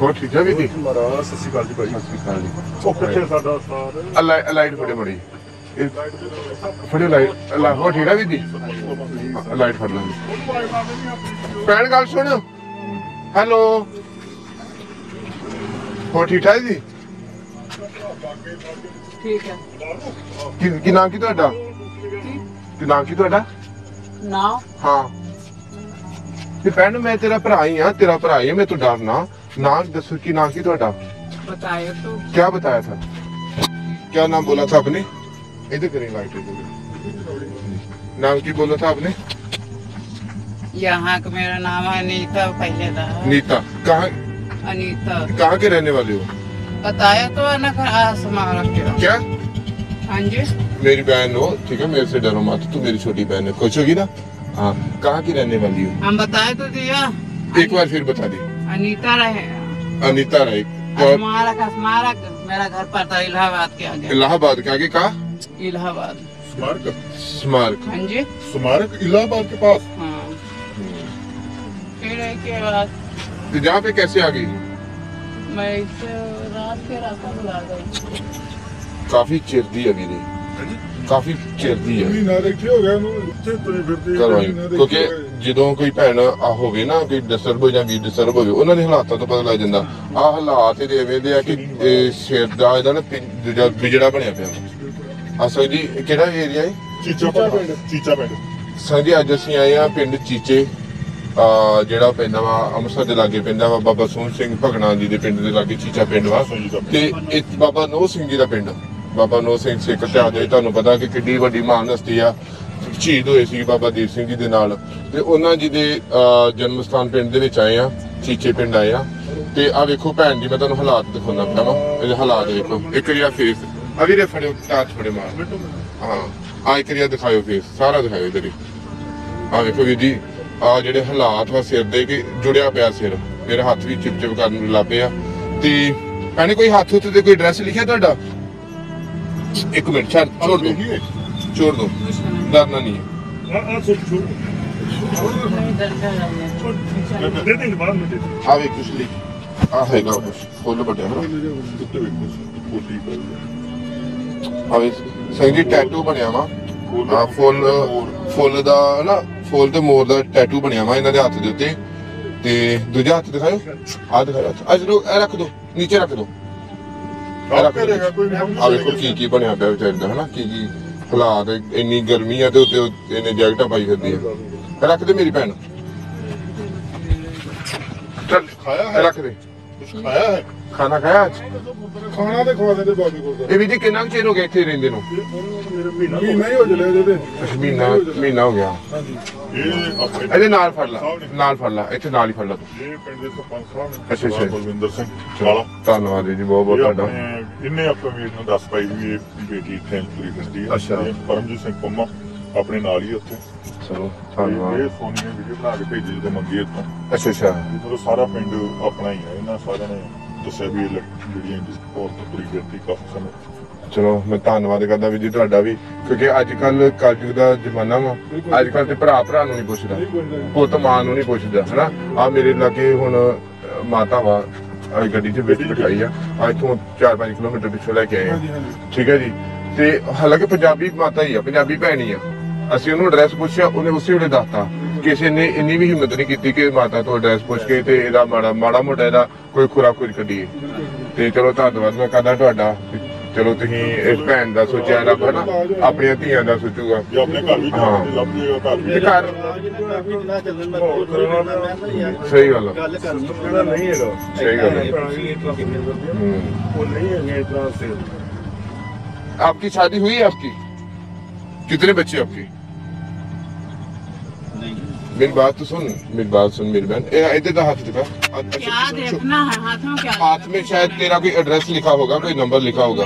ਹੋਰ ਠੀਕ ਹੈ ਬੀਬੀ ਮਹਾਰਾਜ ਸਤਿ ਸ਼੍ਰੀ ਅਕਾਲ ਜੀ ਭਾਈ। ਸਤਿ ਸ਼੍ਰੀ ਅਕਾਲ ਜੀ। ਉਹ ਕਿੱਥੇ ਸਾਡਾ ਸਾਰ ਅਲਾਈ ਲਾਈਟ ਫੜੇ ਮੜੀ। ਇਹ ਫੜੇ ਲਾਈਟ ਅੱਲਾ ਹੋ ਠੀਕ ਹੈ ਬੀਬੀ ਲਾਈਟ ਫੜ ਲਾਂਗੇ। ਭੈਣ ਗੱਲ ਸੁਣ। ਹੈਲੋ। ਹੋ ਠੀਕ ਠਾਕ ਜੀ? ਠੀਕ ਹੈ ਕੀ ਕੀ ਨਾਮ ਕੀ ਤੁਹਾਡਾ? ਕੀ? ਨਾਮ ਕੀ ਤੁਹਾਡਾ? ਨਾ? ਹਾਂ। ਤੇ ਭੈਣ ਮੈਂ ਤੇਰਾ ਭਰਾ ਹੀ ਆ ਤੇਰਾ ਭਰਾ ਹੀ ਆ ਮੈਂ ਤੂੰ ਡਰਨਾ नाम दसो की नाम की ਤੁਹਾਡਾ बताए तो क्या बताया था क्या नाम बोला था आपने इधर करें लाइट इधर नाम की बोला था आपने यहाँ का मेरा नाम है अनीता पहले था नीता कहाँ अनीता कहाँ के रहने वाले हो बताया तो है ना समारा के क्या हाँ जी मेरी बहन हो ठीक है मेरे से डरो मत तू मेरी छोटी बहन है खुश होगी ना آپ کہاں کی رہنے والی ہو؟ ہم بتائے تو دیا۔ ایک بار پھر بتا دی انیتا رہے۔ انیتا رہے۔ اسمارک اسمارک میرا گھر پڑتا ہے الہ آباد کے آگے۔ الہ آباد کے آگے کہاں؟ الہ آباد۔ سمارک سمارک ہاں جی۔ سمارک الہ آباد کے پاس۔ ہاں۔, ہاں۔ پھر ایک کے بعد۔ جہاں پہ کیسے آگئی میں اس رات کے راستہ بلا گئی۔ کافی چردی ابھی نہیں ਕਾਫੀ ਚਿਰਦੀ ਹੈ। ਮਹੀਨਾ ਦੇਖੀ ਹੋ ਗਿਆ ਉਹਨੂੰ ਇੱਥੇ ਤੁਰੇ ਫਿਰਦੇ ਕਰੋ ਮਹੀਨਾ ਦੇਖੀ ਕਿਉਂਕਿ। ਜਦੋਂ ਕੋਈ ਭੈਣ ਆ ਹੋਵੇ ਨਾ ਕੋਈ ਡਿਸਟਰਬ ਹੋ ਜਾਂ ਵੀ ਡਿਸਟਰਬ ਹੋਵੇ ਉਹਨਾਂ ਦੇ ਹਾਲਾਤਾਂ ਤੋਂ ਪਤਾ ਲੱਗ ਜਾਂਦਾ। ਆ ਹਾਲਾਤ ਇਹਦੇ ਐਵੇਂ ਦੇ ਆ ਕਿ ਇਹ ਸਿਰ ਦਾ ਇਹਦਾ ਨਾ ਦੂਜਾ ਵਿਜੜਾ ਬਣਿਆ ਪਿਆ। ਅਸਲ ਜੀ ਇਹ ਕਿਹੜਾ ਏਰੀਆ ਹੈ? ਚੀਚਾ ਪਿੰਡ। ਚੀਚਾ ਪਿੰਡ। ਸੰਜੀ ਅੱਜ ਅਸੀਂ ਆਏ ਆ ਪਿੰਡ ਚੀਚੇ। ਆ ਜਿਹੜਾ ਪੈਂਦਾ ਵਾ ਅੰਮ੍ਰਿਤਸਰ ਦੇ ਲਾਗੇ ਪੈਂਦਾ ਵਾ ਬਾਬਾ ਸੋਹਣ ਸਿੰਘ ਭਗਣਾ ਜੀ ਦੇ ਪਿੰਡ ਦੇ ਲਾਗੇ ਚੀਚਾ ਪਿੰਡ ਵਾ। ਦਾ। ਤੇ ਇਹ ਬਾਬਾ ਨੋ ਸਿੰਘ ਜੀ ਦਾ ਪਿੰਡ। ਬਾਬਾ ਨੋ ਸਿੰਘ ਸਿੱਖ ਇਤਿਹਾਸ ਤੁਹਾਨੂੰ ਪਤਾ ਕਿ ਕਿੱਡੀ ਵੱਡੀ ਮਹਾਨ ਹਸਤੀ ਆ। ਸ਼ਹੀਦ ਹੋਏ ਸੀ ਬਾਬਾ ਦੀਪ ਸਿੰਘ ਜੀ ਦੇ ਨਾਲ। ਤੇ ਉਹਨਾਂ ਜੀ ਦੇ ਜਨਮ ਸਥਾਨ ਪਿੰਡ ਦੇ ਵਿੱਚ ਆਏ ਆ, ਚੀਚੇ ਪਿੰਡ ਆਏ ਆ। ਤੇ ਆ ਵੇਖੋ ਭੈਣ ਜੀ, ਮੈਂ ਤੁਹਾਨੂੰ ਹਾਲਾਤ ਦਿਖਾਉਣਾ ਪਿਆ ਵਾ। ਇਹਦੇ ਹਾਲਾਤ ਵੇਖੋ। ਇੱਕ ਜਿਹਾ ਫੇਸ ਆ ਵੀਰੇ ਫੜਿਓ ਟਾਚ ਫੜੇ ਮਾਰ। ਹਾਂ। ਆ ਇੱਕ ਜਿਹਾ ਦਿਖਾਇਓ ਫੇਸ ਸਾਰਾ ਦਿਖਾਇਓ ਇਧਰ ਆ ਵੇਖੋ ਵੀਰ ਜੀ, ਆ ਜਿਹੜੇ ਹਾਲਾਤ ਵਾ ਸਿਰ ਦੇ ਕਿ ਜੁੜਿਆ ਪਿਆ ਸਿਰ। ਮੇਰੇ ਹੱਥ ਵੀ ਚਿਪ ਚਿਪ ਕਰਨ ਲੱਗ ਪਿਆ ਤੇ ਭੈਣੇ, ਕੋਈ ਹੱਥ ਉੱਤੇ ਤੇ ਕੋਈ ਐਡਰੈਸ ਲਿਖਿਆ ਤੁਹਾਡਾ? ਇੱਕ ਮਿੰਟ ਛੱਡ ਛੋੜ ਦੋ ਦੇਖੀਏ ਛੋੜ ਦੋ कुछ नहीं ਡਰਨਾ ਨਹੀਂ ਹੈ ਆ ਆ ਛੋੜ ਛੋੜ नहीं डरता है ਦੇ ਦੇ ਬਾਹਰ ਨੂੰ ਦੇ ਦੇ ਆ ਵੇ ਕੁਛ ਲਿਖ ਆ ਹੈਗਾ ਕੁਛ ਫੁੱਲ ਵੱਡਿਆ ਨਾ ਉੱਤੇ ਵੇਖੋ ਕੋਟੀ ਪਈ ਆ ਵੇ ਸਿੰਘ ਜੀ ਟੈਟੂ ਬਣਿਆ ਵਾ ਆ ਫੁੱਲ ਫੁੱਲ ਦਾ ਨਾ ਫੁੱਲ ਤੇ ਮੋਰ ਦਾ ਟੈਟੂ ਬਣਿਆ ਵਾ ਇਹਨਾਂ ਦੇ ਹੱਥ ਦੇ ਉੱਤੇ ਤੇ ਦੂਜਾ ਹੱਥ ਦਿਖਾਓ ਆ ਦਿਖਾਓ ਆ ਚਲੋ ਇਹ ਰੱਖ ਦੋ ਨੀਚੇ ਰੱਖ ਦੋ ਆ ਵੇਖੋ ਕੀ ਕੀ ਬਣਿਆ ਪਿਆ ਵਿਚਾਰੇ ਦਾ ਹਨਾ? ਕੀ ਕੀ ਹਾਲਾਤ ਇੰਨੀ ਗਰਮੀ ਆ ਤੇ ਉੱਤੇ ਇਹਨੇ ਜੈਕਟਾਂ ਪਾਈ ਫਿਰਦੀ ਆ। ਰੱਖ ਦੇ ਮੇਰੀ ਭੈਣ। ਚੱਲ ਖਾਇਆ ਰੱਖ ਦੇ। ਕੁਝ ਖਾਇਆ ਹੈ। ਖਾਣਾ ਖਾਇਆ ਅੱਜ? ਖਾਣਾ ਤੇ ਖਵਾ ਦੇ ਬਾਕੀ ਕੋਲ ਇਹ ਵੀ ਜੀ ਕਿੰਨਾ ਕੁ ਚਿਰ ਹੋ ਗਿਆ ਇੱਥੇ ਰਹਿੰਦੇ ਨੂੰ? ਮਹੀਨਾ ਹੀ ਹੋ ਜਲੇ ਉਹਦੇ ਅੱਛਾ, ਮਹੀਨਾ ਮਹੀਨਾ ਹੋ ਗਿਆ। ਹਾਂਜੀ। ਇਹ ਆਪਣੇ ਇਹਦੇ ਨਾਲ ਫੜ ਲਾ। ਨਾਲ ਫੜ ਲਾ। ਇੱਥੇ ਨਾਲ ਹੀ ਫੜ ਲਾ ਤੂੰ। ਇਹ ਪਿੰਡ ਦੇ ਸਰਪੰਚ ਸਾਹਿਬ ਨੇ। ਅੱਛਾ, ਅੱਛਾ। ਸਰਦਾਰ ਬਲਵਿੰਦਰ ਸਿੰਘ ਵਾਲਾ। ਧੰਨਵਾਦ ਜੀ ਬਹੁਤ ਬਹੁਤ ਤੁਹਾਡਾ। ਆਪਣੇ- ਇਹਨੇ ਆਪਾਂ ਵੀਰ ਨੂੰ ਦੱਸ ਪਾਈ ਵੀ ਇਹ ਬੇਟੀ ਇੱਥੇ ਤੁਰੀ ਫਿਰਦੀ ਹੈ। ਅੱਛਾ। ਇਹ ਪਰਮਜੀਤ ਸਿੰਘ ਪੰਮਾ। ਆਪਣੇ ਨਾਲ ਹੀ ਉੱਥੇ। ਚਲੋ ਇਹ ਧੰਨਵਾਦ। ਸੋਨੀ ਨੇ ਵੀਡੀਓ ਬਣਾ ਕੇ ਭੇਜੀ ਜਦੋਂ ਮੰਗੀ ਇੱਥੋਂ। ਅੱਛਾ ਅੱਛਾ। ਮਤਲਬ ਸਾਰਾ ਪਿੰਡ ਆਪਣਾ ਹੀ ਹੈ ਇਹਨਾਂ ਸਾਰਿਆਂ ਨੇ ਦੱਸਿਆ ਵੀ ਇਹ ਲੜ- ਜਿਹੜੀਆਂ ਜਿਸ ਕੋਲ ਤੁਰੀ ਫਿਰਦੀ ਕਾਫੀ ਸਮੇਂ ਚਲੋ ਮੈਂ ਧੰਨਵਾਦ ਕਰਦਾ ਵੀ ਜੀ ਤੁਹਾਡਾ ਵੀ ਕਿਉਂਕਿ ਅੱਜ ਕੱਲ ਕਲਯੁਗ ਦਾ ਜ਼ਮਾਨਾ ਵਾ। ਅੱਜ ਕੱਲ ਤੇ ਭਰਾ ਭਰਾ ਨੂੰ ਨਹੀਂ ਪੁੱਛਦਾ। ਪੁੱਤ ਮਾਂ ਨੂੰ ਨਹੀਂ ਪੁੱਛਦਾ ਹਨਾ? ਆ ਮੇਰੇ ਲਾਗੇ ਹੁਣ ਅਹ, ਮਾਤਾ ਵਾ ਆ ਗੱਡੀ 'ਚ ਵਿੱਚ ਬਿਠਾਈ ਆ। ਆ ਇੱਥੋਂ 4-5 ਕਿਲੋਮੀਟਰ ਪਿੱਛੋਂ ਲੈ ਕੇ ਆਏ ਆ। ਠੀਕ ਹੈ ਜੀ? ਤੇ ਹਾਲਾਂਕਿ ਪੰਜਾਬੀ ਮਾਤਾ ਹੀ ਆ ਪੰਜਾਬੀ ਭੈਣ ਹੀ ਆ। ਅਸੀਂ ਉਹਨੂੰ ਐਡਰੈਸ ਪੁੱਛਿਆ ਉਹਨੇ ਉਸੇ ਵੇਲੇ ਦੱਸਤਾ ਕਿਸੇ ਨੇ ਇੰਨੀ ਵੀ ਹਿੰਮਤ ਨਹੀਂ ਕੀਤੀ ਕਿ ਮਾਤਾ ਤੋਂ ਐਡਰੈਸ ਪੁੱਛ ਕੇ ਤੇ ਇਹਦਾ ਮਾੜਾ ਮਾੜਾ ਮੋਟਾ ਇਹਦਾ ਕੋਈ ਖੁਰਾ ਖੁਰੀ ਕੱਢੀਏ ਤੇ ਚਲੋ ਧੰਨਵਾਦ ਮੈਂ ਕਰਦਾ ਤੁਹਾਡਾ ਤੇ ਚਲੋ ਤੁਸੀਂ ਇਸ ਭੈਣ ਦਾ ਸੋਚਿਆ ਰੱਬ ਹਨਾ ਆਪਣੀਆਂ ਧੀਆਂ ਦਾ ਸੋਚੂਗਾ ਜੇ ਆਪਣੇ ਘਰ ਵੀ ਹਾਂ। ਜਾਣ ਲੱਭ ਜੇਗਾ ਘਰ ਵੀ ਤੇ ਘਰ ਸਹੀ ਗੱਲ ਆ ਗੱਲ ਕਰਨੀ ਜਿਹੜਾ ਨਹੀਂ ਹੈਗਾ ਸਹੀ ਗੱਲ ਹੈ हम्म। ਉਹ ਨਹੀਂ ਹੈਗਾ ਇਤਨਾ ਸੇ आपकी शादी हुई है आपकी कितने बच्चे आपके میری بات تو سن میری بات سن میری بہن۔ ادھر کا ہاتھ دکھا۔ یاد رکھنا ہاں، ہے ہاتھوں کیا؟ ہاتھ میں شاید تیرا کوئی ایڈریس لکھا ہوگا کوئی نمبر لکھا ہوگا۔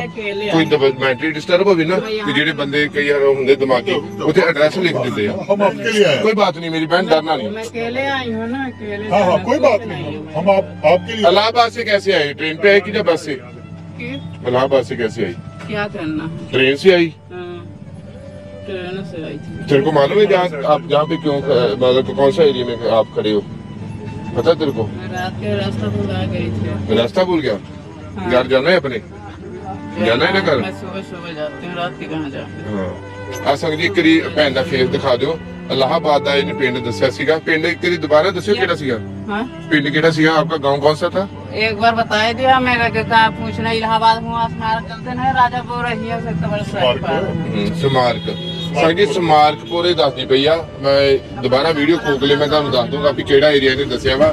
کوئی میٹری ڈسٹرب ہوگی نا کہ جڑے بندے کئی ہوندے دماغی اوتھے ایڈریس لکھ دیندے ہم آپ کے لیے آئے کوئی بات نہیں میری بہن ڈرنا نہیں میں اکیلے آئی ہوں نا اکیلے ہاں ہاں کوئی بات نہیں۔ ہم آپ کے لیے الہ آباد سے کیسے آئے ٹرین پہ آئے کہ بس سے؟ الہ آباد سے کیسے آئی؟ کیا کرنا ٹرین سے آئی؟ ہاں۔ تیرے کو معلوم ہے کہ آپ جہاں پہ کیوں مطلب کون سا ایریا میں آپ کھڑے ہو؟ پتا تیرے کو؟ کا راستہ بھول گیا؟ ہاں۔ یار جانا ہے اپنے؟ جانا ہے نا کل؟ صبح جی کری ہیں رات کے کہاں جاتے ہیں ਆ ਸੰਗ ਜੀ ਕਰੀ ਭੈਣ ਦਾ ਫੇਸ ਦਿਖਾ ਦਿਓ ਇਲਾਹਾਬਾਦ ਦਾ ਇਹਨੇ ਪਿੰਡ ਦੱਸਿਆ کیڑا ਪਿੰਡ ਕਰੀ ਦੁਬਾਰਾ ਦੱਸਿਓ ਕਿਹੜਾ ਸੀਗਾ تھا؟ ایک بار بتایا دیا میں ਕੌਣ ਸਾ پوچھنا الہ آباد ہوں दिया मेरा ہیں راجہ पूछना इलाहाबाद ہے سمارک ہاں، سمارک ਸਾਡੀ ਸਮਾਰਕ ਕੋਰੇ ਦੱਸਦੀ ਪਈ ਆ। ਮੈਂ ਦੁਬਾਰਾ ਵੀਡੀਓ ਖੋਗਲੇ ਮੈਂ ਤੁਹਾਨੂੰ ਦੱਸ ਦੂੰਗਾ ਵੀ ਕਿਹੜਾ ਏਰੀਆ ਨੇ ਦੱਸਿਆ ਵਾ।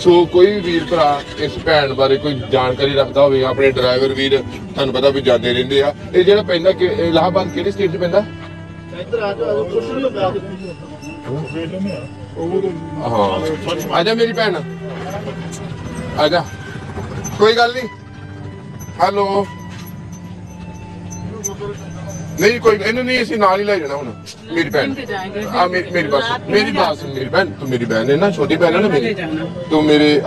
ਸੋ ਕੋਈ ਵੀ ਵੀਰ ਭਰਾ ਇਸ ਭੈਣ ਬਾਰੇ ਕੋਈ ਜਾਣਕਾਰੀ ਰੱਖਦਾ ਹੋਵੇ ਆਪਣੇ ਡਰਾਈਵਰ ਵੀਰ ਤੁਹਾਨੂੰ ਪਤਾ ਵੀ ਜਾਂਦੇ ਰਹਿੰਦੇ ਆ। ਇਹ ਜਿਹੜਾ ਪੈਂਦਾ ਕਿ ਇਲਾਹਾਬਾਦ ਕਿਹੜੀ ਸਟੇਟ 'ਚ ਪੈਂਦਾ? ਇੱਧਰ ਆ ਜਾਓ ਕੁਛ ਨਹੀਂ ਹੁੰਦਾ। ਹਾਂ। ਆ ਜਾ ਮੇਰੀ ਭੈਣ। ਆ ਜਾ। ਕੋਈ ਗੱਲ ਨਹੀਂ। ਹੈਲੋ نہیں کوئی نہیں نہیں اسی نال ہی لے جانا ہوں میری بہن میری بس میری بات میری بہن تو میری بہن ہے نا چھوٹی بہن ہے نا میری تو میرے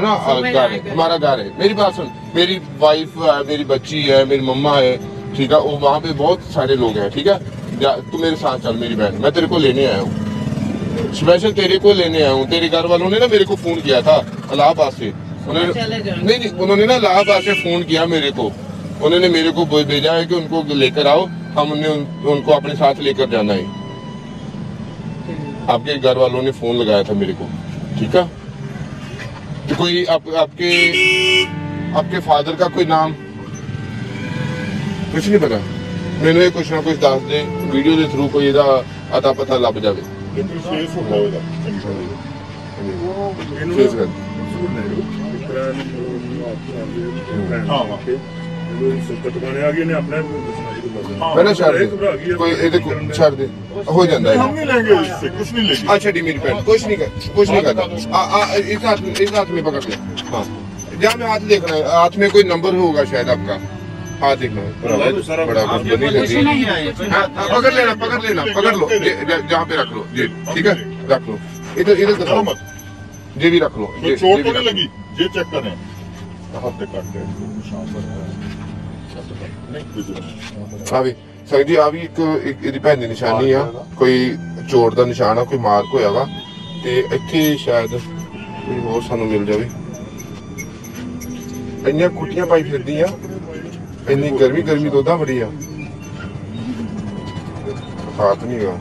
نا گھر ہے ہمارا گھر ہے میری بات سن میری وائف ہے میری بچی ہے میری مما ہے ٹھیک ہے وہ وہاں پہ بہت سارے لوگ ہیں ٹھیک ہے تو میرے ساتھ چل میری بہن میں تیرے کو لینے آیا ہوں اسپیشل تیرے کو لینے آیا ہوں تیرے گھر والوں نے نا میرے کو فون کیا تھا الہ آباد سے نہیں انہوں نے نا الہ آباد سے فون کیا میرے کو انہوں نے میرے کو بھیجا ہے کہ ان کو لے کر آؤ किया मेरे को उन्होंने मेरे को भेजा है कि उनको लेकर आओ हम उन्हें उन, उनको अपने साथ लेकर जाना है आपके घर वालों ने फोन लगाया था मेरे को ठीक है तो कोई आप, आपके आपके फादर का कोई नाम ਕੁਛ ਨਹੀਂ ਪਤਾ ਮੈਨੂੰ ਇਹ ਕੁਛ ਨਾ ਕੁਛ ਦੱਸ ਦੇ ਵੀਡੀਓ ਦੇ ਥਰੂ ਕੋਈ ਇਹਦਾ ਅਤਾ ਪਤਾ ਲੱਭ ਜਾਵੇ ਜੇ ਤੁਸੀਂ ਫੇਸ ਵਿਖਾਓ ਇਹਦਾ ਚੰਗੀ ਤਰ੍ਹਾਂ ਫੇਸ ਕਰ ਹਾਂ ਹਾਂ ਮੈਂ ਨਾ ਛੱਡ ਦੇ ਕੋਈ ਇਹਦੇ ਕੋਲ ਛੱਡ ਦੇ ਹੋ ਜਾਂਦਾ हम ਹੈ नहीं लेंगे इससे कुछ नहीं लेंगे अच्छा डी मेरी पैंट कुछ नहीं कर कुछ नहीं करता आ, आ, इस हाथ में इस हाथ में पकड़ ले हाँ जहाँ में हाथ देखना है हाथ में कोई नंबर होगा शायद आपका हाथ देखना है बड़ा कुछ बनी कुछ रहती नहीं है कुछ हाँ, हाँ, पकड़ लेना पकड़ लेना पकड़ लो जे- जे- जहाँ पे रख लो जी ठीक है रख लो इधर इधर डरो दिखाओ मत ये भी रख लो कोई ये- चोट ये तो भी नहीं रख लो। लगी ये चेक करें हाथ पे काट के निशान पर है। नहीं visible। ਆ ਸਰ ਜੀ ਆ ਇੱਕ ਇੱਕ ਇਹਦੀ ਭੈਣ ਦੀ ਨਿਸ਼ਾਨੀ ਆ। ਕੋਈ ਚੋਰ ਦਾ ਨਿਸ਼ਾਨ ਆ ਕੋਈ ਮਾਰਕ ਹੋਇਆ ਵਾ। ਤੇ ਇੱਥੇ ਸ਼ਾਇਦ ਕੋਈ ਹੋਰ ਸਾਨੂੰ ਮਿਲ ਜਾਵੇ। ਇੰਨੀਆਂ ਕੁੱਟੀਆਂ ਪਾਈ ਫਿਰਦੀ ਇੰਨੀ ਗਰਮੀ ਗਰਮੀ ਦੋਦਾ ਬੜੀ ਆ। ਸਾਥ ਨਹੀਂ ਗਾ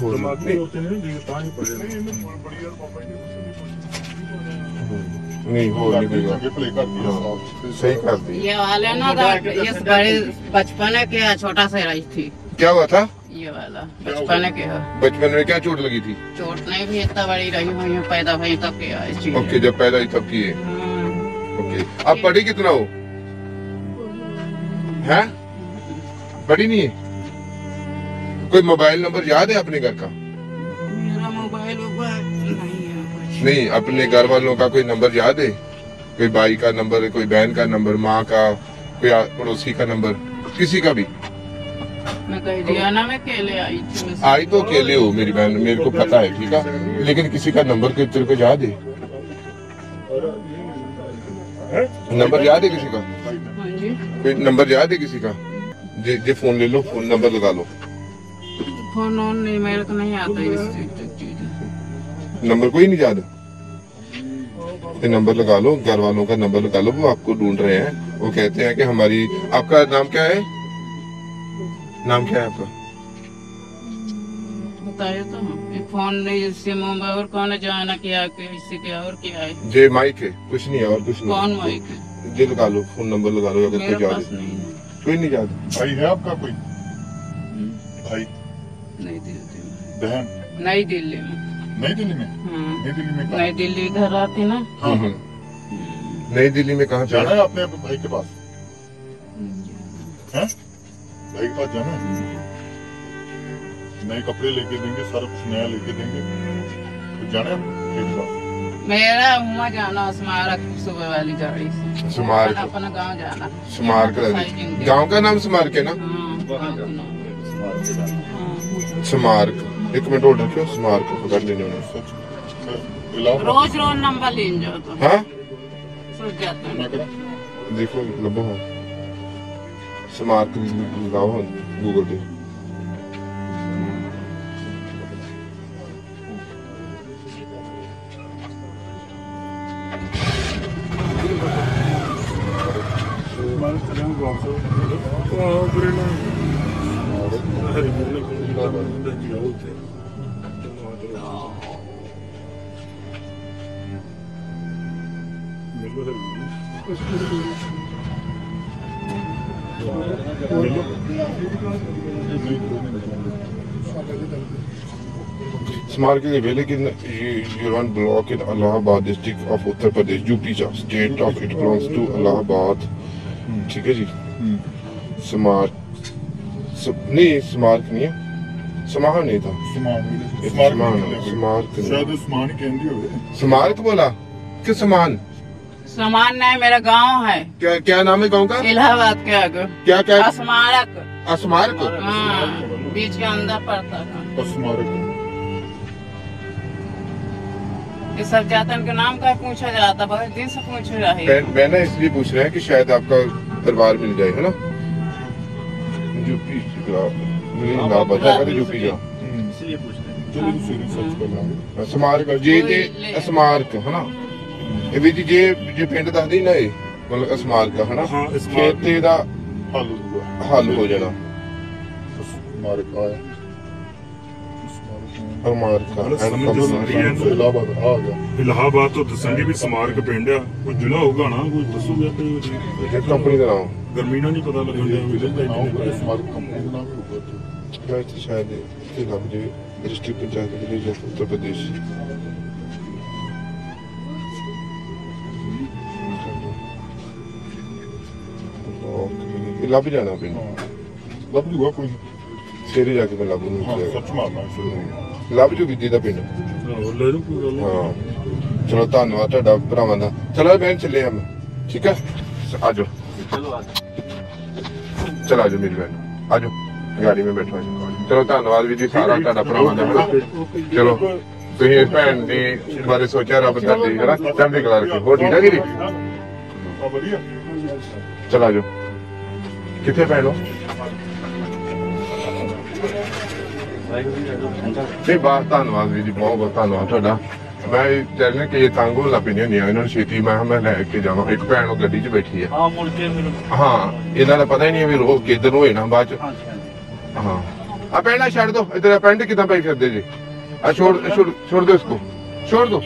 ਹੋਰ। ਨਹੀਂ ਉੱਤੇ ਨਹੀਂ ਤਾਂ ਹੀ ਪੜੇ ਨਹੀਂ ਇਹਨੂੰ ਬੜੀ ਯਾਰ ਪਾਪਾ ਜੀ یہ والا نا بڑے کے چھوٹا سا تھی کیا ہوا تھا یہ والا کے بچپن میں کیا چوٹ لگی تھی چوٹ نہیں بھی اتنا بڑی رہی ہوئی پیدا ہوئی تب اوکے جب پیدا ہوئی تب کی ہے آپ پڑھی کتنا ہو پڑھی نہیں ہے کوئی موبائل نمبر یاد ہے اپنے گھر کا میرا موبائل نہیں اپنے گھر والوں کا کوئی نمبر یاد ہے؟ کوئی بھائی کا نمبر کوئی بہن کا نمبر ماں کا کوئی پڑوسی کا نمبر؟ کسی کا بھی؟ آئی تو اکیلے ہو میری بہن میرے کو پتا ہے ٹھیک ہے؟ لیکن کسی کا نمبر کوئی تیرے کو یاد ہے؟ نمبر یاد ہے کسی کا؟ ہاں جی۔ کوئی نمبر یاد ہے کسی کا؟ جی جی فون لے لو فون نمبر لگا لو۔ فون نہیں میرے کو نہیں آتا نمبر کوئی نہیں یاد نمبر لگا لو گھر والوں کا نمبر لگا لو وہ آپ کو ڈھونڈ رہے ہیں۔ وہ کہتے ہیں کہ ہماری آپ کا نام کیا ہے؟ نام کیا ہے آپ کا؟ جی مائک ہے کچھ نہیں ہے اور کچھ نہیں جی لگا لو فون نمبر لگا لو اگر کوئی یاد کوئی نہیں جاتا۔ بھائی ہے آپ کا کوئی؟ بھائی۔ نہیں دلّی بہن۔ نہیں دلی نئی دلی میں؟ گھر آتے نا؟ ہاں۔ نئی دلی میں کہاں جانا ہے؟ اپنے بھائی کے پاس۔ ہاں؟ بھائی کے پاس جانا ہے؟ نئے کپڑے لے کے دیں گے سارا کچھ نیا لے کے دیں گے۔ جانا ہے میرا اما جانا سمارک صبح والی گاڑی سے۔ سمارک۔ اپنا گاؤں جانا۔ سمارک گاؤں کا نام سمارک ہے نا؟ ہاں، سمارک۔ के पास हैं भाई के पास जाना है नए कपड़े लेके देंगे सारा कुछ नया लेके देंगे तो जाना है भाई के पास मेरा हुआ जाना स्मारक सुबह वाली गाड़ी से स्मारक। अपना- अपना गांव जाना स्मारक साइकिल के। गांव का नाम स्मारक है ना हाँ, गाँव का नाम। हाँ। स्मारक एक मिनट होल्ड रखियो स्मारक पकड़ लेने उन्हें सच इलाहाबाद रोज रोज नंबर लेन जाओ तो हाँ सोच जाते हैं मैं करा देखो लबो हो ਸਮਾਰਕ ਲਗਾਓ ਹੁਣ ਗੂਗਲ ਤੇ Samaria is a ان in آباد block of Uttar Pradesh of P Pradesh, UP of it it belongs to آباد. ٹھیک ہے جی؟ سمار نہیں سمارک نہیں ہے. سماہ نہیں تھا. سمارک بولا. کہ سمان سمان نہیں میرا گاؤں ہے. کیا نام ہے گاؤں کا؟ الہ آباد کے آگے کیا کیا؟ اسمارک اسمارک ہاں، بیچ کے اندر پڑتا اسمارک गांव का इलाहाबाद के आगे क्या क्या स्मारक स्मारक हाँ बीच के अंदर पड़ता था ਅਸਮਾਰਕ ये सब जातन के नाम का पूछा जाता बहुत दिन से पूछ रही मैं मैं ना इसलिए पूछ रहे हैं कि शायद आपका परिवार मिल जाए है ना यूपी नहीं ना बता अगर यूपी का इसलिए पूछते हैं चलो ਤੁਸੀਂ ਰਿਸਰਚ ਕਰ ਲਾਂਗੇ ਸਮਾਰਕ ਜੇ ਤੇ ਸਮਾਰਕ ਹਨਾ ਇਹ ਵੀ ਜੀ ਜੇ ਜੇ ਪਿੰਡ ਦੱਸਦੀ ਨਾ ਇਹ ਮਤਲਬ ਸਮਾਰਕ ਹਨਾ ਹਾਂ, ਇਹ ਸਮਾਰਕ। ਖੇਤ ਦਾ ਹੱਲ ਹੋਊਗਾ ਹੱਲ ਹੋ ਜਾਣਾ ਸਮਾਰਕ ਆਇਆ ਸਮਾਰਕ ਮਤਲਬ ਸਮਝ ਆ ਰਹੀ ਹੈ। ਇਲਾਹਾਬਾਦ ਆ ਗਿਆ। ਇਲਾਹਾਬਾਦ ਤੋਂ ਦੱਸਣਗੇ ਵੀ ਸਮਾਰਕ ਪਿੰਡ ਆ ਕੋਈ ਜ਼ਿਲ੍ਹਾ ਹੋਊਗਾ ਨਾ ਕੋਈ ਦੱਸੂਗਾ ਤੇ ਇਹ ਕੰਪਨੀ ਦਾ ਨਾਮ। ਗਰਮੀਨਾ ਨਹੀਂ ਪਤਾ ਲੱਗਣ ਇੱਥੇ। ਸ਼ਾਇਦ ਇਹ ਲੱਗ ਜੇ ਡਿਸਟ੍ਰਿਕਟ ਪੰਚਾਇਤ ਦੇ ਆਫ ਉੱਤਰ ਪ੍ਰਦੇਸ਼। ਇਹ ਲੱਭ ਜਾਣਾ ਹਾਂ। ਲੱਭ ਜੂਗਾ ਕੋਈ। ਸਵੇਰੇ ਜਾ ਕੇ ਮੈਂ ਲੱਭ ਨੂੰ ਹਾਂ ਸਰਚ ਮਾਰਨਾ ਫਿਰ ਲੱਭ ਜੂ ਵਿਦੀ ਦਾ ਪਿੰਡ। ਆਹੋ, ਲੈ ਲਓ ਕੋਈ ਗੱਲ ਨੀ। ਹਾਂ। ਚਲੋ ਧੰਨਵਾਦ ਤੁਹਾਡਾ ਭਰਾਵਾਂ ਦਾ। ਚਲੋ ਬੈਨ ਚੱਲੇ ਆ ਮੈਂ। ਠੀਕ ਹੈ? ਆ ਜਾਓ। ਚਲ ਆ ਜਾਓ ਮੇਰੀ ਬੈਨ ਆ ਜਾਓ ਗਾੜੀ ਵਿੱਚ ਬੈਠੋ ਚਲੋ ਧੰਨਵਾਦ ਵੀ ਜੀ ਸਾਰਾ ਤੁਹਾਡਾ ਭਰਾਵਾਂ ਦਾ ਹਨਾ? ਚਲੋ ਤੁਸੀਂ ਇਸ ਭੈਣ ਦੀ ਬਾਰੇ ਸੋਚਿਆ ਰੱਬ ਤੁਹਾਡੀ ਹਨਾ? ਚੰਗੀ ਕਲਾ ਰੱਖੇ। ਹੋ ਠੀਕ ਹੈ ਜੀ? ਆ ਵਧੀਆ। ਚਲ ਆ ਜਾਓ ਕਿੱਥੇ ਭੈਣੋ ਨਹੀਂ ਬਾਤ ਧੰਨਵਾਦ ਵੀ ਜੀ ਬਹੁਤ ਬਹੁਤ ਧੰਨਵਾਦ ਤੁਹਾਡਾ ਮੈਂ ਚੱਲਨੇ ਕਿ ਇਹ ਤੰਗ ਹੋ ਲੱਪੀ ਨਹੀਂ ਹੁੰਦੀਆਂ ਇਹਨਾਂ ਨੂੰ ਛੇਤੀ ਮੈਂ ਕਿਹਾ ਮੈਂ ਲੈ ਕੇ ਜਾਵਾਂ ਇੱਕ ਭੈਣ ਉਹ ਗੱਡੀ 'ਚ ਬੈਠੀ ਆ ਹਾਂ ਮੁੜ ਕੇ ਫਿਰ ਹਾਂ ਇਹਨਾਂ ਦਾ ਪਤਾ ਹੀ ਨਹੀਂ ਹੈ ਵੀ ਰੋਕ ਕਿੱਧਰ ਨੂੰ ਹੋਏ ਨਾ ਬਾਅਦ 'ਚ ਹਾਂਜੀ ਹਾਂਜੀ ਹਾਂ ਆ ਪੈਂਡਾ ਛੱਡ ਦੋ ਇਧਰ ਆ ਪੈਂਟ ਕਿਦਾਂ ਪਈ ਫਿਰਦੇ ਜੀ ਆ ਛੋੜ ਛੋੜ छोड़ दो इसको छोड़ दो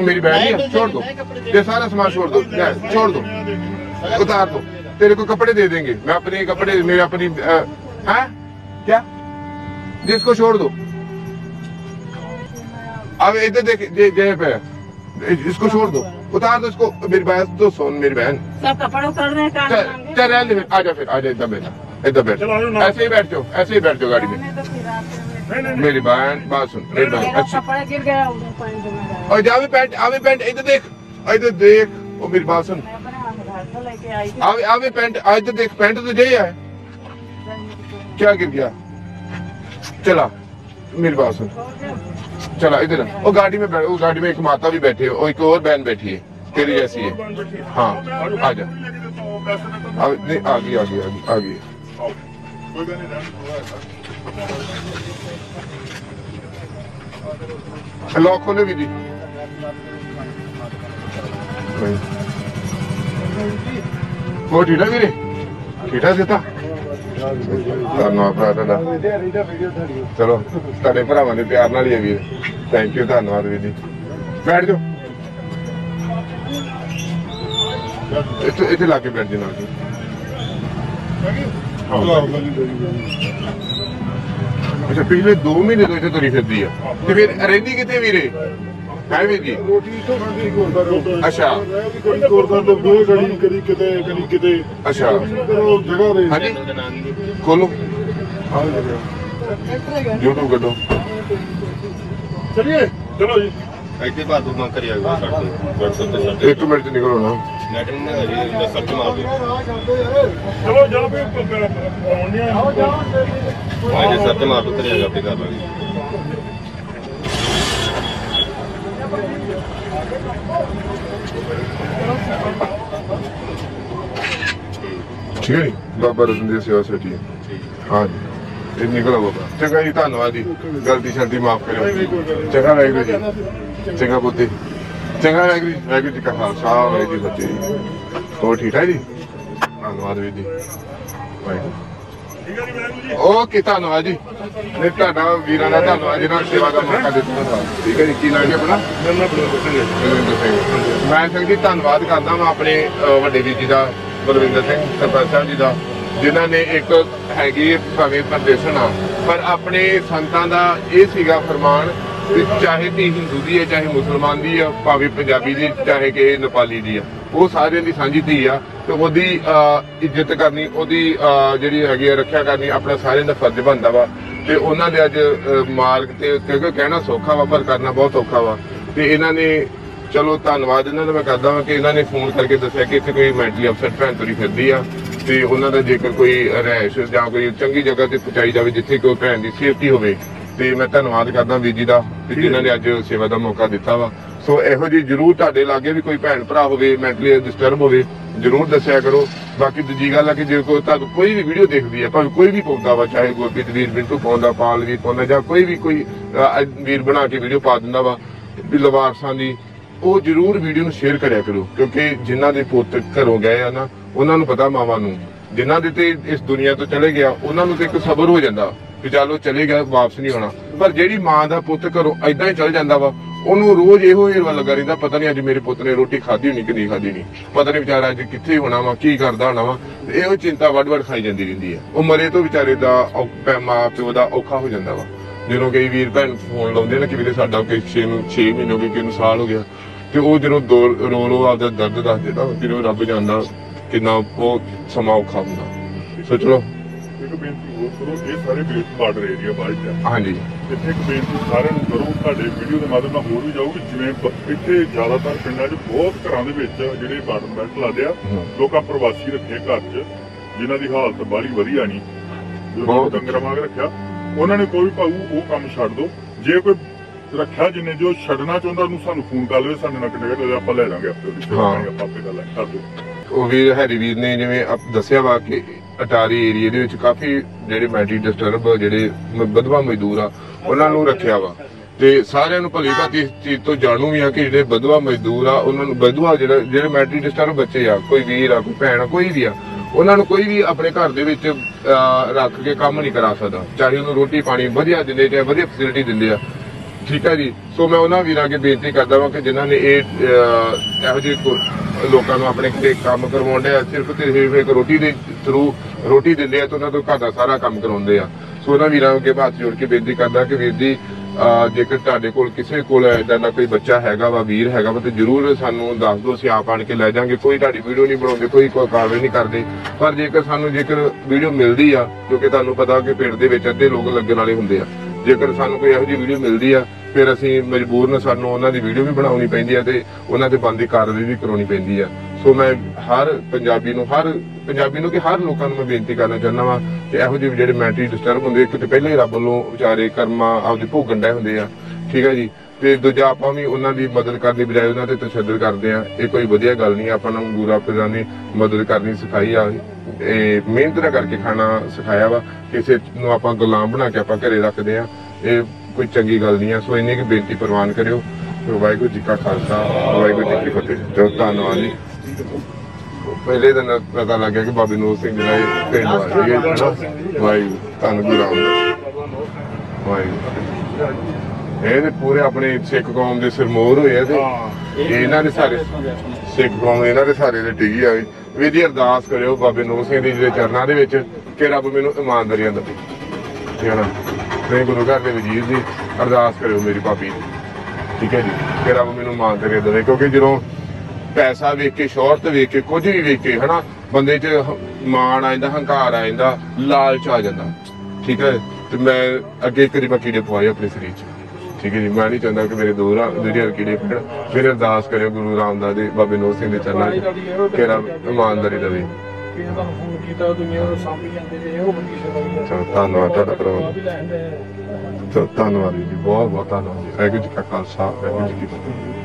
मेरी बहन ही है छोड़ दो ये सारा सामान छोड़ दो क्या है? छोड़ दो उतार दो तेरे को कपड़े दे देंगे मैं अपने कपड़े मेरे अपनी है क्या جس کو چھوڑ دو اب ادھر دیکھ پہ اس کو چھوڑ دو اتار دو اس کو میری بہن تو سون میری بہن چل آ جا پھر آ جا ادھر بیٹھا ادھر بیٹھ ایسے ہی بیٹھ جاؤ ایسے ہی بیٹھ جاؤ گاڑی میں میری بہن بات سن میری بہن اور جا پینٹ آ بھی پینٹ ادھر دیکھ ادھر دیکھ وہ میری بات سن آ پینٹ ادھر دیکھ پینٹ تو جی ہے کیا گر گیا چلا میرے پاس چلا، ادھر۔ وہ گاڑی میں وہ گاڑی میں ایک ماتا بھی بیٹھے ہے اور ایک اور بہن بیٹھی ہے، تیری جیسی ہے۔ ہاں آ جا۔ آ گئی آ گئی، آ لاک کھولے بھی جی وہ ٹھیک ہے میرے؟ ٹھیٹا دیتا ਧੰਨਵਾਦ ਭਰਾ ਤੁਹਾਡਾ। ਚਲੋ, ਤੁਹਾਡੇ ਭਰਾਵਾਂ ਦੇ ਪਿਆਰ ਨਾਲ ਹੀ ਹੈ ਵੀਰ। ਥੈਂਕ ਯੂ ਧੰਨਵਾਦ ਵੀਰ ਜੀ। ਬੈਠ ਜਾਓ। ਇੱਥੇ ਇੱਥੇ ਲਾ ਕੇ ਬੈਠ ਜੀ ਨਾਲ। ਜੀ ਅੱਛਾ, ਪਿਛਲੇ 2 ਮਹੀਨੇ ਤੋਂ ਇੱਥੇ ਤੁਰੀ ਫਿਰਦੀ ਆ। ਤੇ ਫਿਰ ਰਹਿੰਦੀ ਕਿੱਥੇ ਵੀਰੇ? ਹੈ ਵੀਰ ਜੀ ਰੋਟੀ ਤੋਂ ਖਾਂਦੀ ਗੁਰਦਾ ਰੋਟੀ ਅੱਛਾ। ਕਦੀ ਗੁਰਦਾ ਤੋਂ ਦੋਏ ਗੜੀ ਕਦੀ ਕਿਤੇ ਕਦੀ ਕਿਤੇ ਅੱਛਾ। ਕਰੋ ਜਗ੍ਹਾ ਦੇ ਹਾਂਜੀ। ਖੋਲੋ। YouTube ਕੱਢੋ। ਚਲਿਏ। ਚਲੋ ਜੀ। ਇੱਥੇ ਬਾਤ ਮੰਗ ਕਰਿਆ ਗਿਆ ਸਾਡੇ WhatsApp ਤੇ ਸਾਡੇ ਇੱਕ ਮਿੰਟ ਨਿਕਲੋ ਨਾ। ਨੈਟ ਨਹੀਂ ਹੈਗਾ ਜੀ ਸਰਚ ਮਾਰ ਦਿਓ। ਚਲੋ ਜਾ ਵੀ ਆਉਣੀਆਂ ਹਾਂ ਜੀ ਸਰਚ ਮਾਰ ਦਿਓ ਕਰਿਆ ਆਪੇ ਕਰ ਲਾਂਗੇ। ਠੀਕ ਹੈ। ਜੀ ਬਾਬਾ ਰਤਨ ਸੇਵਾ ਸੋਚੀ ਹਾਂ ਜੀ ਇਹ ਨਿਕਲੋ ਬਾਬਾ। ਚੰਗਾ ਜੀ, ਧੰਨਵਾਦ ਜੀ। ਗਲਤੀ ਸ਼ਲਤੀ ਮਾਫ ਕਰਿਓ। ਚੰਗਾ ਵਾਹਿਗੁਰੂ ਜੀ। ਚੰਗਾ ਬੁੱਧੀ। ਚੰਗਾ ਵਾਹਿਗੁਰੂ ਜੀ। ਵਾਹਿਗੁਰੂ ਜੀ ਕਾ ਖਾਲਸਾ, ਵਾਹਿਗੁਰੂ ਜੀ ਕੀ ਫਤਿਹ ਹੋਰ ਠੀਕ ਹੈ ਜੀ? ਧੰਨਵਾਦ ਵੀਰ ਜੀ। ਵਾਹਿਗੁਰੂ। ਓਕੇ ਧੰਨਵਾਦ ਜੀ ਨੇ ਤੁਹਾਡਾ ਵੀਰਾਂ ਦਾ ਧੰਨਵਾਦ ਜਿਹਨਾਂ ਨੇ ਸੇਵਾ ਦਾ ਮੌਕਾ ਦਿੱਤਾ ਸਾਨੂੰ। ਠੀਕ ਹੈ ਜੀ ਕੀ ਨਾਮ ਹੈ ਆਪਣਾ ਮੇਰੇ ਨਾਲ ਬਲਵਿੰਦਰ ਸਿੰਘ ਹੈ ਜੀ। ਬਲਵਿੰਦਰ ਸਿੰਘ ਮੈਂ ਸਿੰਘ ਜੀ ਧੰਨਵਾਦ ਕਰਦਾ ਮੈਂ ਆਪਣੇ ਅਹ, ਵੱਡੇ ਵੀਰ ਜੀ ਦਾ ਬਲਵਿੰਦਰ ਸਿੰਘ ਸਰਪੰਚ ਸਾਹਿਬ ਜੀ ਦਾ ਜਿਨ੍ਹਾਂ ਨੇ ਇੱਕ ਹੈਗੀ ਹੈ ਭਾਵੇਂ ਪਰਦੇਸਣ ਆ ਪਰ ਆਪਣੇ ਸੰਤਾਂ ਦਾ ਇਹ ਸੀਗਾ ਫਰਮਾਨ ਕਿ ਚਾਹੇ ਤੀ ਹਿੰਦੂ ਦੀ ਹੈ ਚਾਹੇ ਮੁਸਲਮਾਨ ਦੀ ਹੈ ਭਾਵੇਂ ਪੰਜਾਬੀ ਦੀ ਚਾਹੇ ਕਿ ਨੇਪਾਲੀ ਦੀ ਆ ਉਹ ਸਾਰਿਆਂ ਦੀ ਸਾਂਝੀ ਧੀ ਆ ਤੇ ਉਹਦੀ ਇੱਜ਼ਤ ਕਰਨੀ, ਉਹਦੀ ਜਿਹੜੀ ਹੈਗੀ ਆ ਰੱਖਿਆ ਕਰਨੀ ਆਪਣਾ ਸਾਰਿਆਂ ਦਾ ਫਰਜ਼ ਬਣਦਾ ਵਾ। ਤੇ ਉਹਨਾਂ ਦੇ ਅੱਜ ਮਾਰਗ ਤੇ ਕਿਉਂਕਿ ਕਹਿਣਾ ਸੌਖਾ ਵਾ, ਪਰ ਕਰਨਾ ਬਹੁਤ ਔਖਾ ਵਾ। ਤੇ ਇਹਨਾਂ ਨੇ, ਚਲੋ, ਧੰਨਵਾਦ ਇਹਨਾਂ ਦਾ ਮੈਂ ਕਰਦਾ ਹਾਂ ਕਿ ਇਹਨਾਂ ਨੇ ਫੋਨ ਕਰਕੇ ਦੱਸਿਆ ਕਿ ਇੱਥੇ ਕੋਈ ਮੈਂਟਲੀ ਅਪਸੈਟ ਭੈਣ ਤੁਰੀ ਫਿਰਦੀ ਆ। ਤੇ ਉਹਨਾਂ ਦਾ ਜੇਕਰ ਕੋਈ ਰਹਿਸ਼ ਜਾਂ ਕੋਈ ਚੰਗੀ ਜਗ੍ਹਾ ਤੇ ਪਹੁੰਚਾਈ ਜਾਵੇ, ਜਿੱਥੇ ਕੋਈ ਭੈਣ ਦੀ ਸੇਫਟੀ ਹੋਵੇ, ਤੇ ਮੈਂ ਧੰਨਵਾਦ ਕਰਦਾ ਵੀਰ ਜੀ ਦਾ ਕਿ ਜਿਨ੍ਹਾਂ ਨੇ ਅੱਜ ਸੇਵਾ ਦਾ ਮੌਕਾ ਦਿੱਤਾ ਵਾ। ਸੋ ਇਹੋ ਜੀ ਜਰੂਰ ਤੁਹਾਡੇ ਲਾਗੇ ਵੀ ਕੋਈ ਭੈਣ ਭਰਾ ਹੋਵੇ ਮੈਂਟਲੀ ਡਿਸਟਰਬ ਹੋਵੇ, ਜਰੂਰ ਦੱਸਿਆ ਕਰੋ। ਬਾਕੀ ਦੂਜੀ ਗੱਲ ਆ ਕਿ ਜੇ ਕੋਈ ਤੁਹਾਨੂੰ ਕੋਈ ਵੀ ਵੀਡੀਓ ਦੇਖਦੀ ਹੈ ਭਾਵੇਂ ਕੋਈ ਵੀ ਪਾਉਂਦਾ ਵਾ, ਚਾਹੇ ਗੁਰਪ੍ਰੀਤ ਵੀਰ ਬਿੰਟੂ ਪਾਉਂਦਾ ਪਾਲ ਵੀ ਪਾਉਂਦਾ ਜਾਂ ਕੋਈ ਵੀ ਕੋਈ ਵੀਰ ਬਣਾ ਕੇ ਵੀਡੀਓ ਪਾ ਦਿੰਦਾ ਵਾ, ਵੀ ਲਵਾਰਸਾਂ ਦੀ, ਉਹ ਜਰੂਰ ਵੀਡੀਓ ਨੂੰ ਸ਼ੇਅਰ ਕਰਿਆ ਕਰੋ। ਕਿਉਂਕਿ ਜਿਨ੍ਹਾਂ ਦੇ ਪੁੱਤ ਘਰੋਂ ਗਏ ਆ ਨਾ, ਉਹਨਾਂ ਨੂੰ ਪਤਾ ਮਾਵਾਂ ਨੂੰ। ਜਿਨ੍ਹਾਂ ਦੇ ਤੇ ਇਸ ਦੁਨੀਆ ਤੋਂ ਚਲੇ ਗਿਆ, ਉਹਨਾਂ ਨੂੰ ਤੇ ਇੱਕ ਸਬਰ ਹੋ ਜਾਂਦਾ ਕਿ ਚਲੋ ਚਲੇ ਗਿਆ, ਵਾਪਸ ਨਹੀਂ ਆਉਣਾ। ਪਰ ਜਿਹੜੀ ਮਾਂ ਦਾ ਪੁੱਤ ਘਰੋਂ ਐਦਾਂ ਹੀ ਚਲ ਜਾਂਦਾ ਵਾ ਉਹਨੂੰ ਰੋਜ਼ ਇਹੋ ਹੀ ਲੱਗਾ ਰਹਿੰਦਾ ਪਤਾ ਨਹੀਂ ਅੱਜ ਮੇਰੇ ਪੁੱਤ ਨੇ ਰੋਟੀ ਖਾਧੀ ਹੋਣੀ ਕਿ ਨਹੀਂ ਖਾਧੀ ਨਹੀਂ ਪਤਾ ਨਹੀਂ ਵਿਚਾਰਾ ਅੱਜ ਕਿੱਥੇ ਹੋਣਾ ਵਾ ਕੀ ਕਰਦਾ ਹੋਣਾ ਵਾ। ਇਹੋ ਚਿੰਤਾ ਵੱਡ-ਵੱਡ ਖਾਈ ਜਾਂਦੀ ਰਹਿੰਦੀ ਹੈ ਉਹ ਮਰੇ ਤੋਂ ਵਿਚਾਰੇ ਦਾ ਮਾਂ ਪਿਓ ਦਾ ਔਖਾ ਹੋ ਜਾਂਦਾ ਵਾ। ਜਦੋਂ ਕਈ ਵੀਰ ਭੈਣ ਫੋਨ ਲਾਉਂਦੇ ਨੇ ਕਿ ਵੀਰੇ ਸਾਡਾ ਕੋਈ 6 ਨੂੰ 6 ਮਹੀਨੇ ਹੋ ਗਏ ਕਿ ਨੂੰ ਸਾਲ ਹੋ ਗਿਆ। ਤੇ ਉਹ ਜਦੋਂ ਰੋ ਰੋ ਆਪਦਾ ਦਰਦ ਦੱਸਦੇ ਤਾਂ ਫਿਰ ਉਹ ਰੱਬ ਜਾਣਦਾ ਕਿੰਨਾ ਉਹ ਸਮਾਂ ਔਖਾ ਹੁੰਦਾ। ਸੋ ਚਲੋ ਇੱਕ ਬੇਨਤੀ ਹੋਰ ਕਰੋ ਇਹ ਸਾਰੇ ਬੇਸ ਬਾਰਡਰ ਏਰੀਆ ਬਾਹਰ। ਹਾਂਜੀ। ਇੱਥੇ ਇੱਕ ਬੇਨਤੀ ਸਾਰਿਆਂ ਨੂੰ ਕਰੋ ਤੁਹਾਡੇ ਵੀਡੀਓ ਦੇ ਮਾਧਿਅਮ ਨਾਲ ਹੋਰ ਵੀ ਜਾਊਗੀ। ਜਿਵੇਂ ਬ- ਇੱਥੇ ਜ਼ਿਆਦਾਤਰ ਪਿੰਡਾਂ 'ਚ ਬਹੁਤ ਘਰਾਂ ਦੇ ਵਿੱਚ ਜਿਹੜੇ ਬਾਰਡਰ ਬੈਲਟ ਲਾਦੇ ਆ। ਲੋਕਾਂ ਪ੍ਰਵਾਸੀ ਰੱਖੇ ਘਰ 'ਚ ਜਿਨ੍ਹਾਂ ਦੀ ਹਾਲਤ ਬਾਹਲੀ ਵਧੀਆ ਨਹੀਂ। ਜਦੋਂ ਬਹੁਤ। ਡੰਗਰ ਵਾਂਗ ਰੱਖਿਆ। ਉਹਨਾਂ ਨੇ ਕੋਈ ਭਾਊ ਉਹ ਕੰਮ ਛੱਡ ਦੋ। ਜੇ ਕੋਈ ਰੱਖਿਆ ਜਿੰਨੇ ਜੋ ਛੱਡਣਾ ਚਾਹੁੰਦਾ ਉਹਨੂੰ ਸਾਨੂੰ ਫੋਨ ਕਰ ਲਵੇ ਸਾਡੇ ਨਾਲ ਕਿੰਨੇ ਵੇਲੇ ਆਪਾਂ ਲੈ ਲਾਂਗੇ ਆਪੇ ਉਹਦੀ ਹਾਂ। ਆਪਾਂ ਆਪੇ ਗੱਲ ਕਰ ਦਿਓ ਉਹ ਵੀਰ ਹੈਰੀ ਵੀਰ ਨੇ ਜਿਵੇਂ ਆਪ ਦੱਸਿਆ ਵਾ ਕਿ ਅਟਾਰੀ ਏਰੀਆ ਦੇ ਵਿੱਚ ਕਾਫੀ ਜਿਹੜੇ ਮੈਂਟਲੀ ਡਿਸਟਰਬ ਜਿਹੜੇ ਮ- ਮਜ਼ਦੂਰ ਆ, ਉਹਨਾਂ ਨੂੰ ਰੱਖਿਆ ਵਾ। ਤੇ ਸਾਰਿਆਂ ਨੂੰ ਭਲੀ ਭਾਂਤੀ ਇਸ ਚੀਜ਼ ਤੋਂ ਜਾਣੂ ਵੀ ਆ ਕਿ ਜਿਹੜੇ ਵਿਧਵਾ ਮਜ਼ਦੂਰ ਆ, ਉਹਨਾਂ ਨੂੰ ਵਿਧਵਾ ਜਿਹੜਾ, ਜਿਹੜੇ ਮੈਂਟਲੀ ਡਿਸਟਰਬ ਬੱਚੇ ਆ, ਕੋਈ ਵੀਰ ਆ, ਕੋਈ ਭੈਣ ਆ, ਕੋਈ ਵੀ ਆ, ਉਹਨਾਂ ਨੂੰ ਕੋਈ ਵੀ ਆਪਣੇ ਘਰ ਦੇ ਵਿੱਚ ਰੱਖ ਕੇ ਕੰਮ ਨਹੀਂ ਕਰਾ ਸਕਦਾ। ਚਾਹੇ ਉਹਨੂੰ ਰੋਟੀ ਪਾਣੀ ਵਧੀਆ ਦਿੰਦੇ ਚਾਹੇ ਵਧੀਆ ਫੈਸਿਲਿਟੀ ਦਿੰਦੇ ਆ। ਠੀਕ ਹੈ ਜੀ। ਸੋ ਮੈਂ ਉਹਨਾਂ ਵੀਰਾਂ ਅੱਗੇ ਬੇਨਤੀ ਕਰਦਾ ਹਾਂ ਕਿ ਜਿਨ੍ਹਾਂ ਨੇ ਇਹ ਇਹੋ ਜਿਹੇ ਲੋਕਾਂ ਨੂੰ ਆਪਣੇ ਕਿਤੇ ਕੰਮ ਕਰਵਾਉਂਦੇ ਆ ਸਿਰਫ ਤੇ ਸਿਰਫ ਇੱਕ ਰੋਟੀ ਦੇ ਥਰੂ ਰੋਟੀ ਦਿੰਦੇ ਆ ਤੇ ਉਹਨਾਂ ਤੋਂ ਘਰ ਦਾ ਸਾਰਾ ਕੰਮ ਕਰਾਉਂਦੇ ਆ। ਸੋ ਉਹਨਾਂ ਵੀਰਾਂ ਅੱਗੇ ਹੱਥ ਜੋੜ ਕੇ ਬੇਨਤੀ ਕਰਦਾ ਕਿ ਵੀਰ ਜੀ ਜੇਕਰ ਤੁਹਾਡੇ ਕੋਲ ਕਿਸੇ ਕੋਲ ਇਦਾਂ ਦਾ ਕੋਈ ਬੱਚਾ ਹੈਗਾ ਵਾ, ਵੀਰ ਹੈਗਾ ਵਾ, ਤੇ ਜਰੂਰ ਸਾਨੂੰ ਦੱਸ ਦਿਓ, ਅਸੀਂ ਆਪ ਆਣ ਕੇ ਲੈ ਜਾਾਂਗੇ। ਕੋਈ ਤੁਹਾਡੀ ਵੀਡੀਓ ਨਹੀਂ ਬਣਾਉਂਦੇ, ਕੋਈ ਕੋਈ ਕਾਰਵਾਈ ਨਹੀਂ ਕਰਦੇ। ਪਰ ਜੇਕਰ ਸਾਨੂੰ ਜੇਕਰ ਵੀਡੀਓ ਮਿਲਦੀ ਆ ਕਿਉਂਕਿ ਤੁਹਾਨੂੰ ਪਤਾ ਕਿ ਪਿੰਡ ਦੇ ਵਿੱਚ ਅੱਧੇ ਲੋਕ ਲੱਗਣ ਵਾਲੇ ਹੁੰਦੇ ਆ, ਜੇਕਰ ਸਾਨੂੰ ਕੋਈ ਇਹੋ ਜਿਹੀ ਵੀਡੀਓ ਮਿਲਦੀ ਆ ਫਿਰ ਅਸੀਂ ਮਜਬੂਰਨ ਸਾਨੂੰ ਉਹਨਾਂ ਦੀ ਵੀਡੀਓ ਵੀ ਬਣਾਉਣੀ ਪੈਂਦੀ ਹੈ ਤੇ ਉਹਨਾਂ ਤੇ ਬੰਦੀ ਕਾਰਵਾਈ ਵੀ ਕਰਾਉਣੀ ਪੈਂਦੀ ਆ। ਸੋ ਮੈਂ ਹਰ ਪੰਜਾਬੀ ਨੂੰ, ਹਰ ਪੰਜਾਬੀ ਨੂੰ ਕਿ ਹਰ ਲੋਕਾਂ ਨੂੰ ਮੈਂ ਬੇਨਤੀ ਕਰਨਾ ਚਾਹੁੰਦਾ ਵਾਂ ਕਿ ਇਹੋ ਜਿਹੇ ਜਿਹੜੇ ਮੈਂਟਲੀ ਡਿਸਟਰਬ ਹੁੰਦੇ ਇੱਕ ਤੇ ਪਹਿਲਾਂ ਹੀ ਰੱਬ ਵੱਲੋਂ ਵਿਚਾਰੇ ਕਰਮਾਂ ਆਪਦੇ ਭੋਗਣ ਡਏ ਹੁੰਦੇ ਆ, ਠੀਕ ਹੈ ਜੀ? ਤੇ ਦੂਜਾ ਆਪਾਂ ਵੀ ਉਹਨਾਂ ਦੀ ਮਦਦ ਕਰਨ ਦੀ ਬਜਾਏ ਉਹਨਾਂ ਤੇ ਤਸ਼ੱਦਦ ਕਰਦੇ ਆ। ਇਹ ਕੋਈ ਵਧੀਆ ਗੱਲ ਨਹੀਂ ਆਪਾਂ ਨੂੰ ਗੁਰੂ ਆਪਣਾ ਨੇ ਮਦਦ ਕਰਨੀ ਸਿਖਾਈ ਆ। ਇਹ ਮਿਹਨਤ ਨਾਲ ਕਰਕੇ ਖਾਣਾ ਸਿਖਾਇਆ ਵਾ, ਕਿਸੇ ਨੂੰ ਆਪਾਂ ਗੁਲਾਮ ਬਣਾ ਕੇ ਆਪਾਂ ਘਰੇ ਰੱਖਦੇ ਆ। ਇਹ ਕੋਈ ਚੰਗੀ ਗੱਲ ਨਹੀਂ ਆ, ਸੋ ਇੰਨੀ ਕਿ ਬੇਨਤੀ ਪ੍ਰਵਾਨ ਕਰਿਓ। ਵਾਹਿਗੁਰੂ ਜੀ ਕਾ ਖਾਲਸਾ, ਵਾਹਿਗੁਰੂ ਜੀ ਕੀ ਫਤਿਹ। ਜੋ ਧੰਨਵਾਦ ਜੀ। ਪਹਿਲੇ ਦਿਨ ਪਤਾ ਲੱਗਿਆ ਕਿ ਬਾਬੇ ਨੂਰ ਸਿੰਘ ਜਿਹੜਾ ਇਹ ਪਿੰਡ ਵਾਸੀ ਹੈ ਵਾਹਿਗੁਰੂ, ਧੰਨ ਗੁਰੂ ਰਾਮਦਾਸ ਵਾਹਿਗੁਰੂ। ਇਹ ਤੇ ਪੂਰੇ ਆਪਣੇ ਸਿੱਖ ਕੌਮ ਦੇ ਸਿਰਮੋਰ ਹੋਏ ਆ ਤੇ ਇਹਨਾਂ ਦੇ ਸਾਰੇ ਸਿੱਖ ਕੌਮ, ਇਹਨਾਂ ਦੇ ਸਾਰੇ ਦੇ ਟਿਕੀ ਆਵੇ ਵੀ ਦੀ ਅਰਦਾਸ ਕਰਿਓ ਬਾਬੇ ਨੂਰ ਸਿੰਘ ਜੀ ਦੇ ਚਰਨਾਂ ਦੇ ਵਿੱਚ ਕਿ ਰੱਬ ਮੈਨੂੰ ਇਮਾਨਦਾਰੀਆਂ ਦੇਵੇ। ਠੀਕ ਹੈ ਨਾ ਗੁਰੂ ਘਰ ਦੇ ਵਜ਼ੀਰ ਜੀ, ਅਰਦਾਸ ਕਰਿਓ ਮੇਰੀ ਭਾਬੀ ਦੀ। ਠੀਕ ਹੈ ਜੀ? ਕਿ ਰੱਬ ਮੈਨੂੰ ਇਮਾਨਦਾਰੀ ਦੇਵੇ, ਕਿਉਂਕਿ ਜਦੋਂ ਪੈਸਾ ਵੇਖ ਕੇ, ਸ਼ੋਹਰਤ ਵੇਖ ਕੇ, ਕੁਝ ਵੀ ਵੇਖ ਕੇ, ਹਨਾ, ਬੰਦੇ 'ਚ ਮਾਣ ਆ ਜਾਂਦਾ, ਹੰਕਾਰ ਆ ਜਾਂਦਾ, ਲਾਲਚ ਆ ਜਾਂਦਾ। ਠੀਕ ਹੈ? ਤੇ ਮੈਂ ਅੱਗੇ ਇੱਕ ਕੀੜੇ ਪਵਾਏ ਆਪਣੇ ਸਰੀਰ 'ਚ। ਠੀਕ ਹੈ ਜੀ? ਮੈਂ ਨਹੀਂ ਚਾਹੁੰਦਾ ਕਿ ਮੇਰੇ ਦੋ ਰਾ ਕੀੜੇ ਪੈਣ, ਫਿਰ ਅਰਦਾਸ ਕਰਿਓ ਗੁਰੂ ਰਾਮਦਾਸ ਦੇ, ਬਾਬੇ ਨੋਰ ਸਿੰਘ ਦੇ ਚਰਨਾਂ 'ਚ, ਕਿ ਰੱਬ ਇਮਾਨਦਾਰੀ ਦੇਵੇ। ਕਿਸੇ ਤੁਹਾਨੂੰ ਫੋਨ ਕੀਤਾ ਦੁਨੀਆ ਨੂੰ ਸਾਂਭੀ ਜਾਂਦੇ ਜੇ ਉਹ ਬੰਦੀ ਸੇਵਾ ਵੀ ਚਲੋ ਧੰਨਵਾਦ ਤੁਹਾਡਾ ਭਰਾ ਵੀ ਲੈਂਦੇ ਚਲੋ ਧੰਨਵਾਦ ਜੀ ਬਹੁਤ ਬਹੁਤ ਧੰਨਵਾਦ ਜੀ। ਵਾਹਿਗੁਰੂ ਜੀ ਕਾ ਖਾਲਸਾ ਵਾਹਿਗੁਰੂ ਜੀ ਕੀ ਫਤਿਹ।